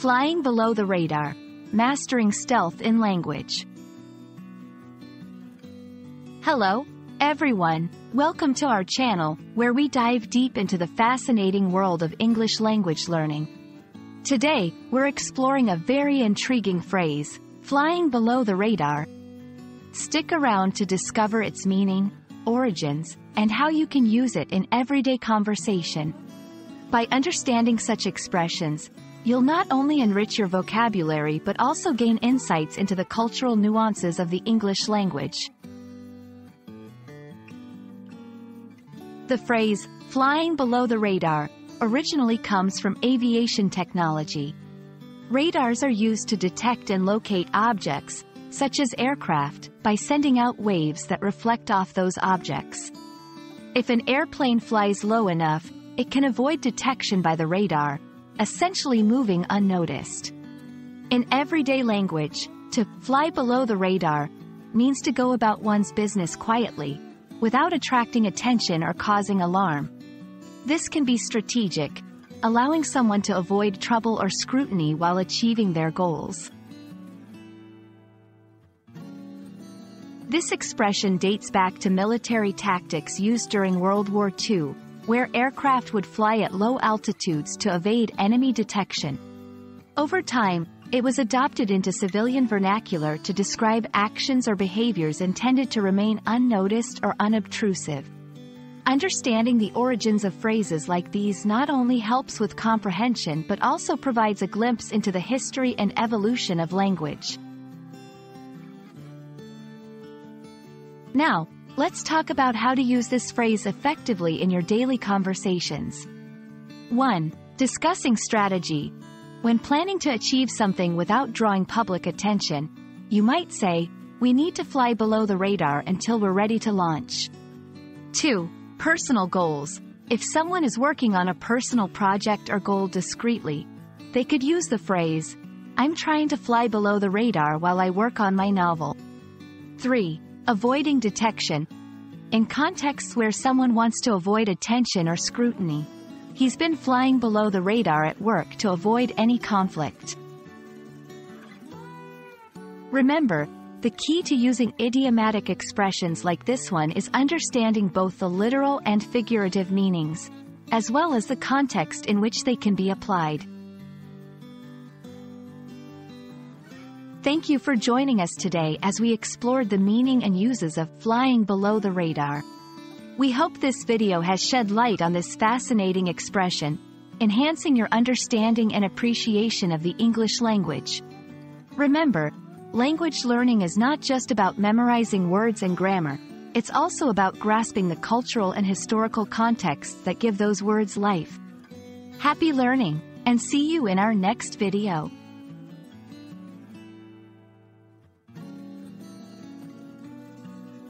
Flying below the radar. Mastering stealth in language. Hello, everyone. Welcome to our channel, where we dive deep into the fascinating world of English language learning. Today, we're exploring a very intriguing phrase, flying below the radar. Stick around to discover its meaning, origins, and how you can use it in everyday conversation. By understanding such expressions, you'll not only enrich your vocabulary but also gain insights into the cultural nuances of the English language. The phrase, flying below the radar, originally comes from aviation technology. Radars are used to detect and locate objects, such as aircraft, by sending out waves that reflect off those objects. If an airplane flies low enough, it can avoid detection by the radar, essentially moving unnoticed. In everyday language, to fly below the radar means to go about one's business quietly, without attracting attention or causing alarm. This can be strategic, allowing someone to avoid trouble or scrutiny while achieving their goals. This expression dates back to military tactics used during World War II, where aircraft would fly at low altitudes to evade enemy detection. Over time, it was adopted into civilian vernacular to describe actions or behaviors intended to remain unnoticed or unobtrusive. Understanding the origins of phrases like these not only helps with comprehension but also provides a glimpse into the history and evolution of language. Now, Let's talk about how to use this phrase effectively in your daily conversations. 1. Discussing strategy. When planning to achieve something without drawing public attention, you might say, we need to fly below the radar until we're ready to launch. 2. Personal goals. If someone is working on a personal project or goal discreetly, they could use the phrase, I'm trying to fly below the radar while I work on my novel. 3. Avoiding detection. In contexts where someone wants to avoid attention or scrutiny, he's been flying below the radar at work to avoid any conflict. Remember, the key to using idiomatic expressions like this one is understanding both the literal and figurative meanings, as well as the context in which they can be applied. Thank you for joining us today as we explored the meaning and uses of flying below the radar. We hope this video has shed light on this fascinating expression, enhancing your understanding and appreciation of the English language. Remember, language learning is not just about memorizing words and grammar, it's also about grasping the cultural and historical contexts that give those words life. Happy learning, and see you in our next video.